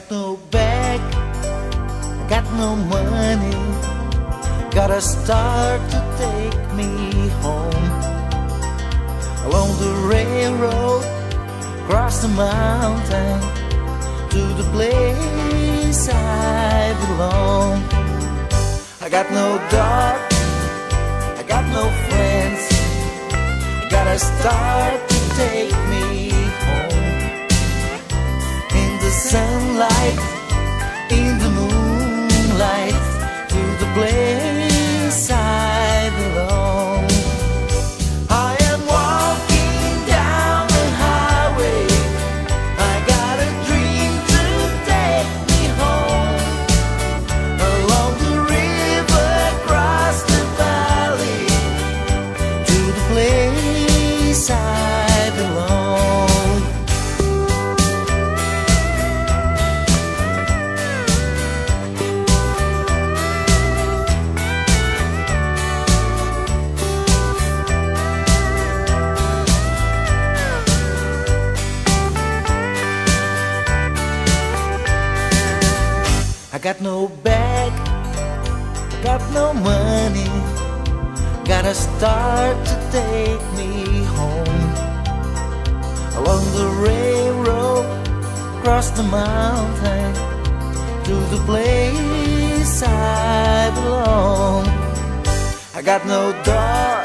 got no bag, I got no money. Got a star to take me home. Along the railroad, across the mountain, to the place I belong. I got no dog, I got no friends. I got a star to take me sunlight, got no bag, got no money. Got a star to take me home. Along the railroad, across the mountain, to the place I belong. I got no dog,